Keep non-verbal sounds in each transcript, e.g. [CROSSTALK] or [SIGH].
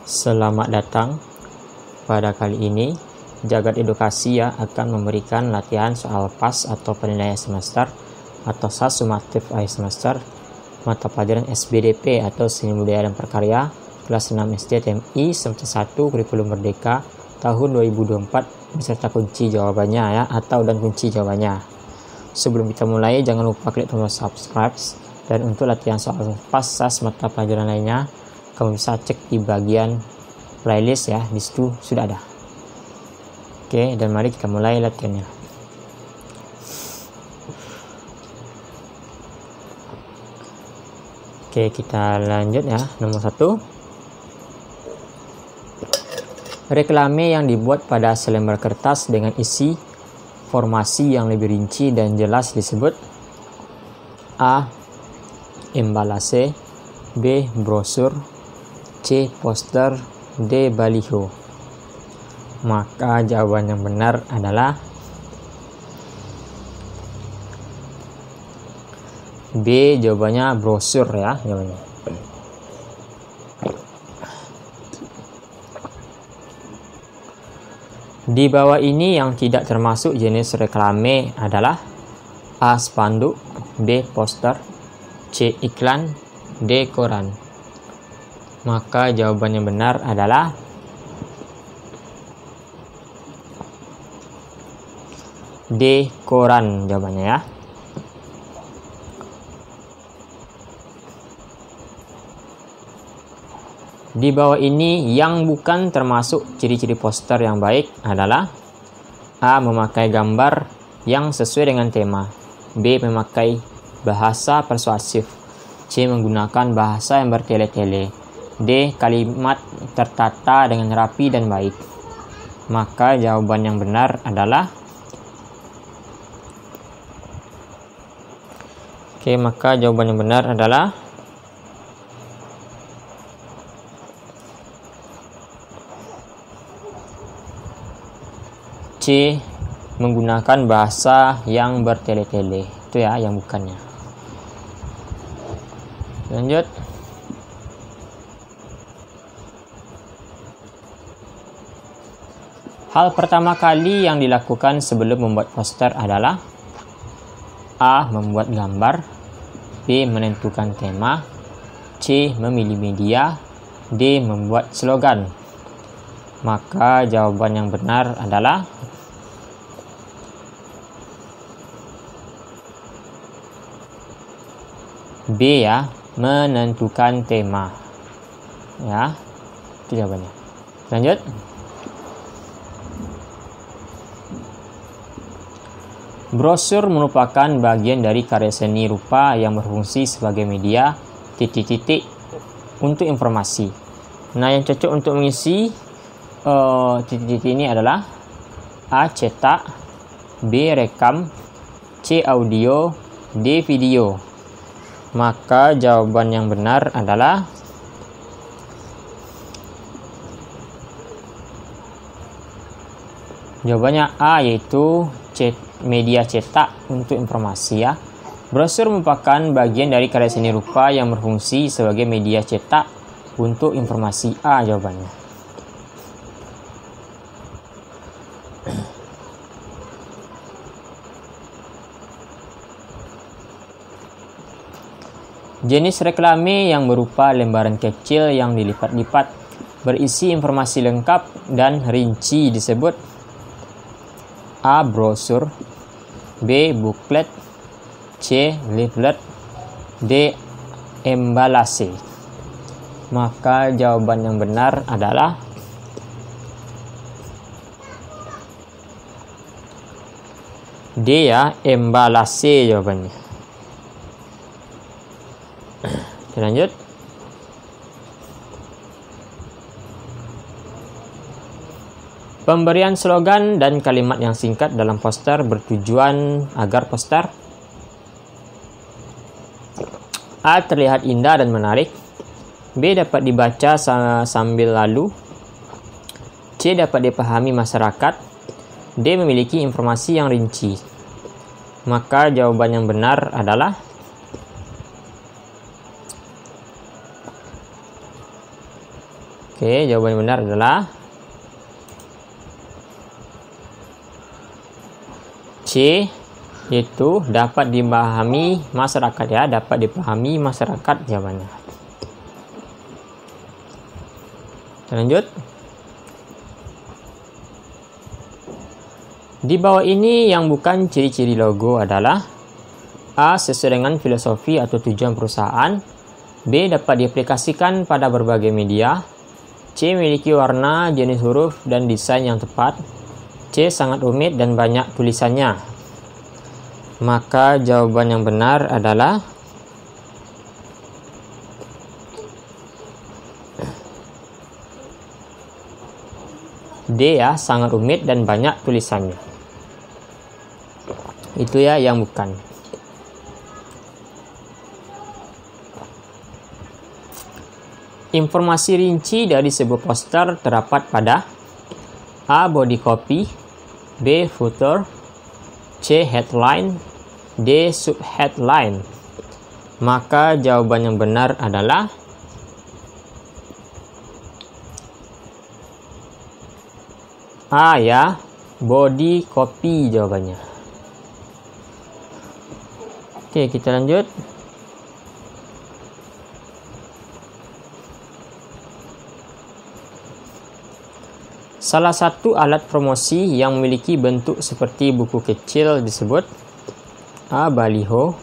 Selamat datang. Pada kali ini, Jagat Edukasi ya akan memberikan latihan soal PAS atau penilaian semester atau SAS sumatif akhir semester mata pelajaran SBDP atau Seni Budaya dan Perkarya kelas 6 SD TMI semester 1 kurikulum merdeka tahun 2024 beserta kunci jawabannya ya atau dan kunci jawabannya. Sebelum kita mulai jangan lupa klik tombol subscribe dan untuk latihan soal PAS SAS mata pelajaran lainnya kamu bisa cek di bagian playlist ya di situ sudah ada oke dan mari kita mulai latihannya oke kita lanjut ya nomor satu reklame yang dibuat pada selembar kertas dengan isi formasi yang lebih rinci dan jelas disebut A. Embalase B. Brosur C. Poster D. Baliho Maka jawaban yang benar adalah B. Jawabannya brosur ya jawabannya. Di bawah ini yang tidak termasuk jenis reklame adalah A. Spanduk B. Poster C. Iklan D. Koran maka jawaban yang benar adalah D. Koran jawabannya ya. Di bawah ini yang bukan termasuk ciri-ciri poster yang baik adalah A. Memakai gambar yang sesuai dengan tema B. Memakai bahasa persuasif C. Menggunakan bahasa yang bertele-tele D. Kalimat tertata dengan rapi dan baik. Maka jawaban yang benar adalah Oke, maka jawaban yang benar adalah C. Menggunakan bahasa yang bertele-tele. Itu ya yang bukannya. Lanjut. Hal pertama kali yang dilakukan sebelum membuat poster adalah A. Membuat gambar B. Menentukan tema C. Memilih media D. Membuat slogan Maka jawaban yang benar adalah B ya menentukan tema ya itu jawabannya lanjut Brosur merupakan bagian dari karya seni rupa yang berfungsi sebagai media titik-titik untuk informasi. Nah, yang cocok untuk mengisi eh, titik-titik uh, ini adalah A. Cetak B. Rekam C. Audio D. Video Maka jawaban yang benar adalah Jawabannya A yaitu media cetak untuk informasi ya. Brosur merupakan bagian dari karya seni rupa yang berfungsi sebagai media cetak untuk informasi A jawabannya. Jenis reklame yang berupa lembaran kecil yang dilipat-lipat berisi informasi lengkap dan rinci disebut A. Brosur B. Booklet C. Leaflet D. Embalase Maka jawaban yang benar adalah D ya, embalase jawabannya. [CLEARS THROAT] Lanjut. Pemberian slogan dan kalimat yang singkat dalam poster bertujuan agar poster A. Terlihat indah dan menarik B. Dapat dibaca sambil lalu C. Dapat dipahami masyarakat D. Memiliki informasi yang rinci Maka jawaban yang benar adalah Oke, jawaban yang benar adalah C itu dapat dipahami masyarakat ya, dapat dipahami masyarakat jawabannya. Lanjut. Di bawah ini yang bukan ciri-ciri logo adalah A. Sesuai dengan filosofi atau tujuan perusahaan B. Dapat diaplikasikan pada berbagai media C. Memiliki warna, jenis huruf, dan desain yang tepat C. Sangat rumit dan banyak tulisannya Maka jawaban yang benar adalah D ya, sangat rumit dan banyak tulisannya itu ya yang bukan Informasi rinci dari sebuah poster terdapat pada A. Body copy B. Footer C. Headline D. Subheadline Maka jawaban yang benar adalah A ya Body copy jawabannya Oke, kita lanjut. Salah satu alat promosi yang memiliki bentuk seperti buku kecil disebut A. Baliho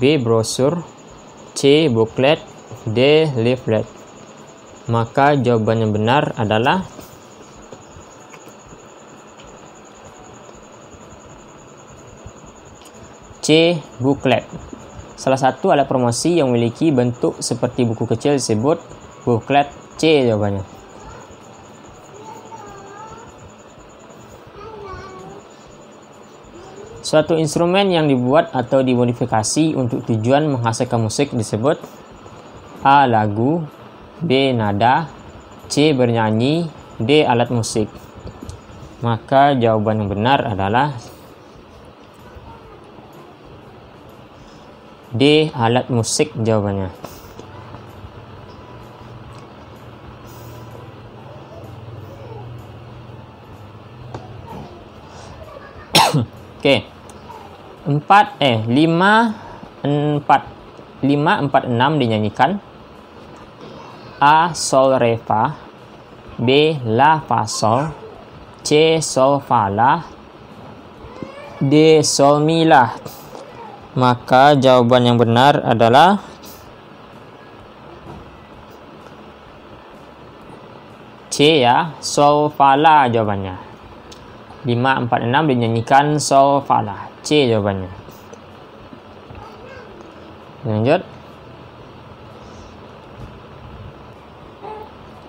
B. Brosur C. Booklet D. Leaflet Maka jawaban yang benar adalah C. Booklet Salah satu alat promosi yang memiliki bentuk seperti buku kecil disebut booklet C jawabannya. Suatu instrumen yang dibuat atau dimodifikasi untuk tujuan menghasilkan musik disebut A. Lagu B. Nada C. Bernyanyi D. Alat musik Maka jawaban yang benar adalah D. Alat musik jawabannya. [COUGHS] Oke. Empat eh lima empat lima empat enam dinyanyikan. A sol re fa. B la fa sol. C sol fa la. D sol mi la. Maka jawaban yang benar adalah C ya, sol fa la jawabannya. 546 dinyanyikan sol fa la. C jawabannya. Lanjut.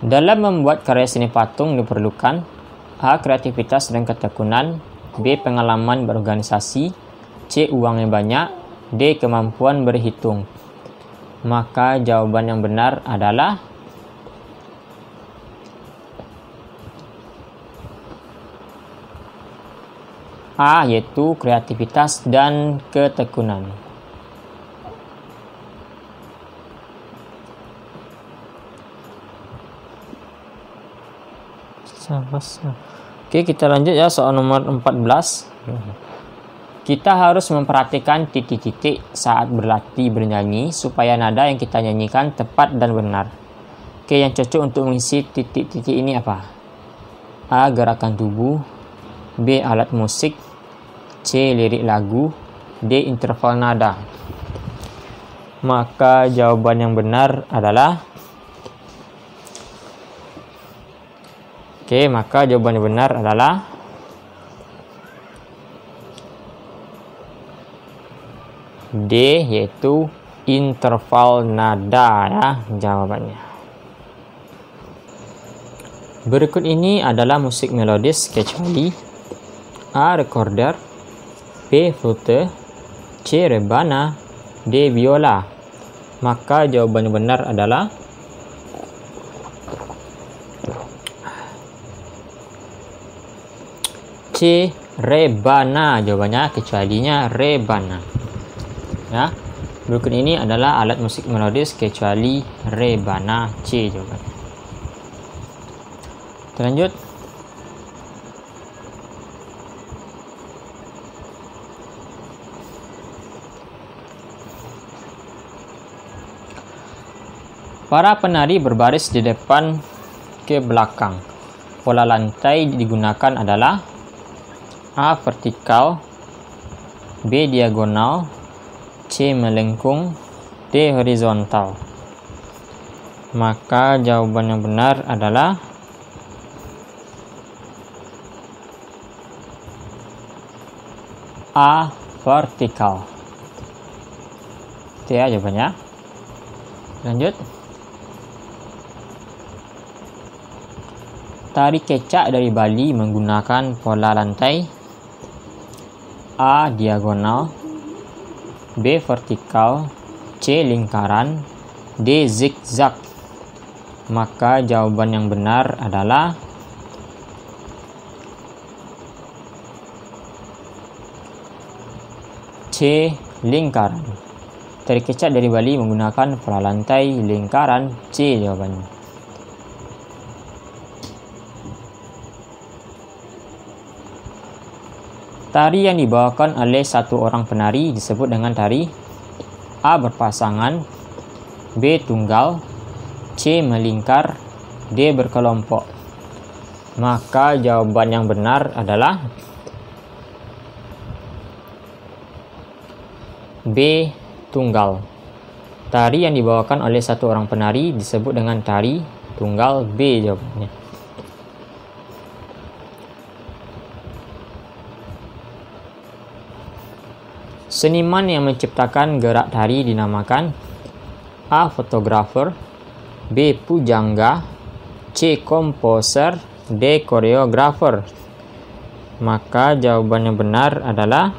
Dalam membuat karya seni patung diperlukan A. Kreativitas dan ketekunan B. Pengalaman berorganisasi C. Uang yang banyak D. Kemampuan berhitung Maka jawaban yang benar adalah A. Yaitu kreativitas dan ketekunan Oke kita lanjut ya soal nomor 14 kita harus memperhatikan titik-titik saat berlatih bernyanyi supaya nada yang kita nyanyikan tepat dan benar. Oke, yang cocok untuk mengisi titik-titik ini apa? A. Gerakan tubuh B. Alat musik C. Lirik lagu D. Interval nada Maka jawaban yang benar adalah Oke, maka jawaban yang benar adalah D yaitu interval nada ya jawabannya. Berikut ini adalah musik melodis kecuali A. Recorder B. Flute C. Rebana D. Viola Maka jawaban yang benar adalah C. Rebana jawabannya kecualinya Rebana ya berikut ini adalah alat musik melodis kecuali rebana C jawabannya Kita Para penari berbaris di depan ke belakang. Pola lantai digunakan adalah A. Vertikal B. Diagonal C. Melengkung D. Horizontal Maka jawaban yang benar adalah A. Vertikal Itu ya jawabannya Lanjut Tari kecak dari Bali menggunakan pola lantai A. Diagonal B. Vertikal C. Lingkaran D. Zigzag Maka jawaban yang benar adalah C. Lingkaran Tari kecak dari Bali menggunakan pola lantai lingkaran C jawabannya Tari yang dibawakan oleh satu orang penari disebut dengan tari A. Berpasangan B. Tunggal C. Melingkar D. Berkelompok Maka jawaban yang benar adalah B. Tunggal Tari yang dibawakan oleh satu orang penari disebut dengan tari tunggal B jawabannya Seniman yang menciptakan gerak tari dinamakan A. Fotografer B. Pujangga C. Komposer D. Koreografer Maka jawaban yang benar adalah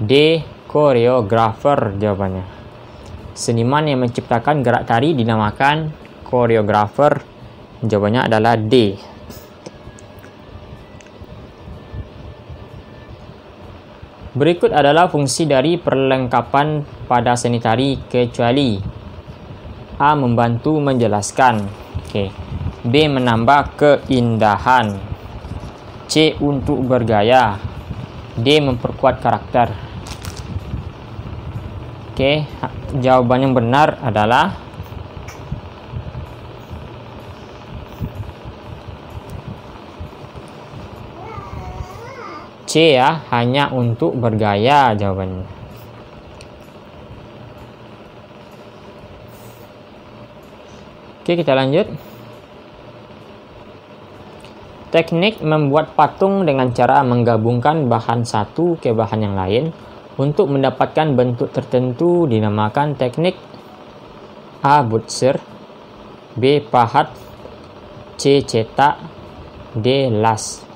D. Koreografer jawabannya Seniman yang menciptakan gerak tari dinamakan koreografer Jawabannya adalah D. Berikut adalah fungsi dari perlengkapan pada seni tari kecuali A. Membantu menjelaskan okay. B. Menambah keindahan C. Untuk bergaya D. Memperkuat karakter Oke, okay. jawaban yang benar adalah C ya, hanya untuk bergaya jawabannya. Oke, kita lanjut. Teknik membuat patung dengan cara menggabungkan bahan satu ke bahan yang lain untuk mendapatkan bentuk tertentu dinamakan teknik A. Butcher B. Pahat C. Cetak D. Las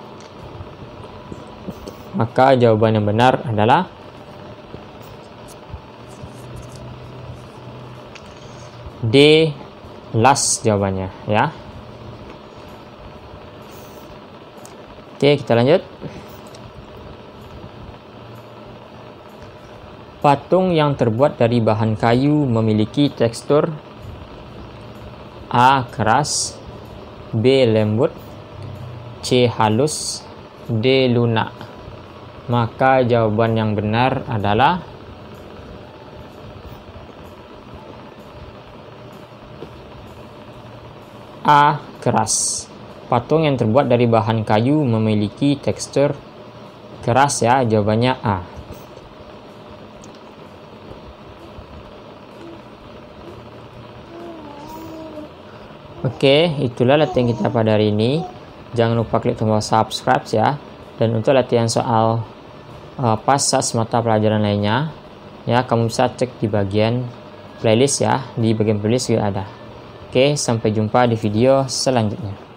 maka jawaban yang benar adalah D last jawabannya ya. Oke, kita lanjut. Patung yang terbuat dari bahan kayu memiliki tekstur A. keras B. lembut C. halus D. lunak maka jawaban yang benar adalah A. Keras. Patung yang terbuat dari bahan kayu memiliki tekstur keras ya, jawabannya A. Oke, itulah latihan kita pada hari ini. Jangan lupa klik tombol subscribe ya. Dan untuk latihan soal uh, pasas mata pelajaran lainnya ya kamu bisa cek di bagian playlist ya di bagian playlist juga ada. Oke sampai jumpa di video selanjutnya